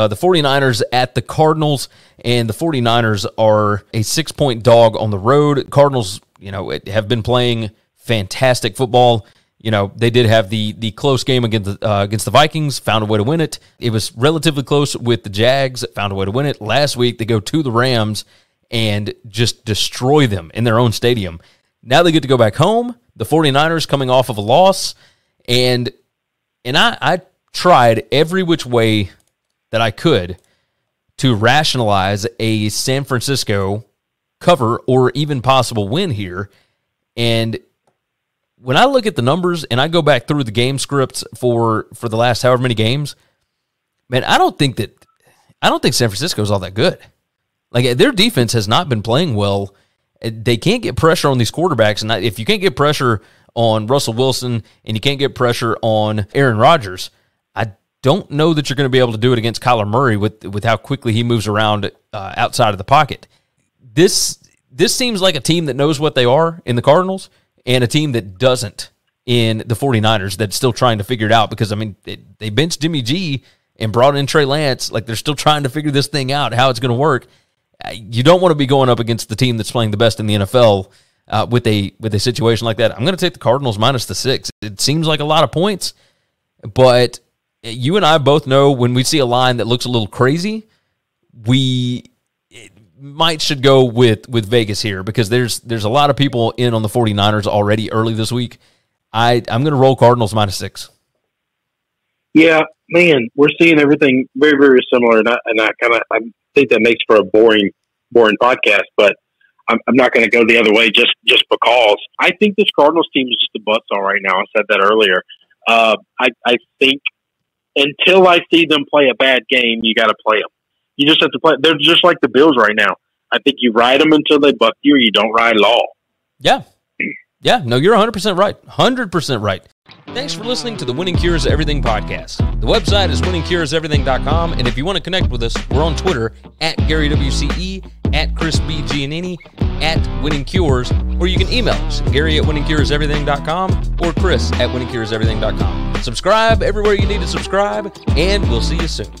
Uh, the 49ers at the Cardinals, and the 49ers are a six point dog on the road. Cardinals, you know, have been playing fantastic football. You know, they did have the the close game against the, uh, against the Vikings, found a way to win it. It was relatively close with the Jags, found a way to win it. Last week, they go to the Rams and just destroy them in their own stadium. Now they get to go back home. The 49ers coming off of a loss. And and I, I tried every which way that I could to rationalize a San Francisco cover or even possible win here. And when I look at the numbers and I go back through the game scripts for for the last however many games, man, I don't think that I don't think San Francisco is all that good. Like their defense has not been playing well. They can't get pressure on these quarterbacks, and if you can't get pressure on Russell Wilson and you can't get pressure on Aaron Rodgers, don't know that you're going to be able to do it against Kyler Murray with with how quickly he moves around uh, outside of the pocket. This this seems like a team that knows what they are in the Cardinals and a team that doesn't in the 49ers that's still trying to figure it out because I mean it, they benched Jimmy G and brought in Trey Lance like they're still trying to figure this thing out how it's going to work. Uh, you don't want to be going up against the team that's playing the best in the NFL uh, with a with a situation like that. I'm going to take the Cardinals minus the six. It seems like a lot of points, but you and I both know when we see a line that looks a little crazy, we might should go with with Vegas here because there's there's a lot of people in on the 49ers already early this week. I I'm going to roll Cardinals minus six. Yeah, man, we're seeing everything very very similar, and I, and I kind of I think that makes for a boring boring podcast, but I'm, not going to go the other way just just because I think this Cardinals team is just a buzzsaw right now. I said that earlier. Uh, I I think until I see them play a bad game, you got to play them. You just have to play. They're just like the Bills right now. I think you ride them until they buck you, or you don't ride at all. Yeah, yeah. No, you're 100 percent right. 100 percent right. Thanks for listening to the Winning Cures Everything podcast. The website is winningcureseverything.com, and if you want to connect with us, we're on Twitter at Gary WCE, at Chris B. Giannini, at Winning Cures, or you can email us, Gary at winningcureseverything.com or Chris at winningcureseverything.com. Subscribe everywhere you need to subscribe, and we'll see you soon.